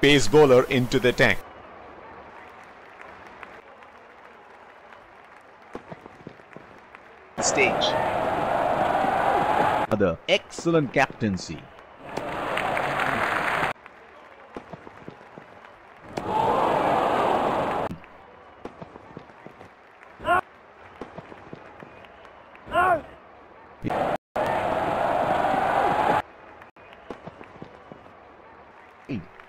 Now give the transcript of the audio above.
pace bowler into the tank. Stage. Other excellent captaincy. Mm.